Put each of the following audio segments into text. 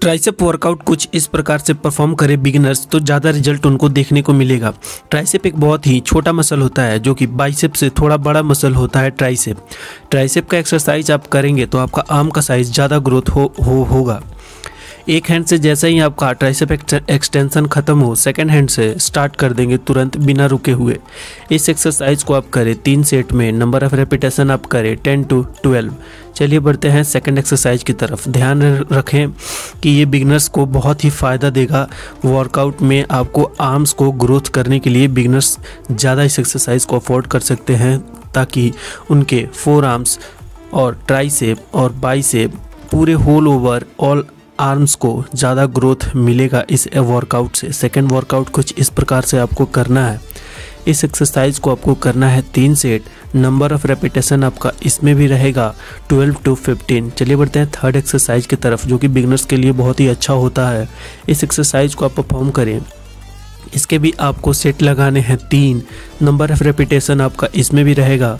Tricep workout कुछ इस प्रकार से परफॉर्म करे बिगिनर्स तो ज़्यादा रिज़ल्ट उनको देखने को मिलेगा। ट्राइसेप एक बहुत ही छोटा मसल होता है जो कि बाइसेप से थोड़ा बड़ा मसल होता है ट्राइसेप ट्राइसेप का एक्सरसाइज आप करेंगे तो आपका आर्म का साइज़ ज़्यादा ग्रोथ हो, हो होगा। एक हैंड से जैसे ही आपका ट्राइसेप एक्सटेंशन खत्म हो सेकेंड हैंड से स्टार्ट कर देंगे तुरंत बिना रुके हुए। इस एक्सरसाइज को आप करें तीन सेट में नंबर ऑफ़ रेपिटेशन आप करें टेन टू ट्वेल्व चलिए बढ़ते हैं सेकंड एक्सरसाइज की तरफ़। ध्यान रखें कि ये बिगनर्स को बहुत ही फ़ायदा देगा वर्कआउट में आपको आर्म्स को ग्रोथ करने के लिए बिगनर्स ज़्यादा इस एक्सरसाइज को अफोर्ड कर सकते हैं ताकि उनके फोर आर्म्स और ट्राई और बाई पूरे होल ओवर ऑल आर्म्स को ज़्यादा ग्रोथ मिलेगा इस वर्कआउट से। सेकेंड वर्कआउट कुछ इस प्रकार से आपको करना है। इस एक्सरसाइज को आपको करना है तीन सेट नंबर ऑफ़ रेपिटेशन आपका इसमें भी रहेगा 12 टू 15 चलिए बढ़ते हैं थर्ड एक्सरसाइज की तरफ़, जो कि बिगनर्स के लिए बहुत ही अच्छा होता है। इस एक्सरसाइज को आप परफॉर्म करें। इसके भी आपको सेट लगाने हैं तीन। नंबर ऑफ़ रेपिटेशन आपका इसमें भी रहेगा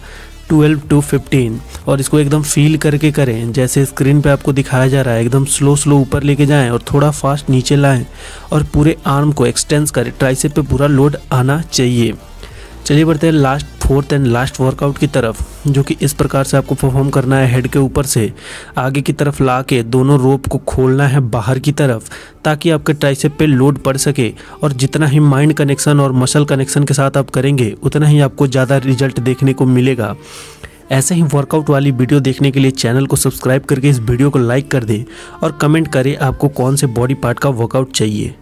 ट्वेल्व टू फिफ्टीन और इसको एकदम फील करके करें। जैसे स्क्रीन पे आपको दिखाया जा रहा है, एकदम स्लो स्लो ऊपर लेके जाएँ और थोड़ा फास्ट नीचे लाएँ और पूरे आर्म को एक्सटेंस करें। ट्राइसेप पे पूरा लोड आना चाहिए। चलिए बढ़ते हैं last fourth and last workout की तरफ़, जो कि इस प्रकार से आपको परफॉर्म करना है हेड के ऊपर से, आगे की तरफ़ ला के दोनों रोप को खोलना है बाहर की तरफ़, ताकि आपके ट्राइसेप पे लोड पड़ सके और जितना ही माइंड कनेक्शन और मसल कनेक्शन के साथ आप करेंगे, उतना ही आपको ज़्यादा रिज़ल्ट देखने को मिलेगा। ऐसे ही वर्कआउट वाली वीडियो देखने के लिए चैनल को सब्सक्राइब करके इस वीडियो को लाइक कर दें और कमेंट करें आपको कौन से बॉडी पार्ट का वर्कआउट चाहिए।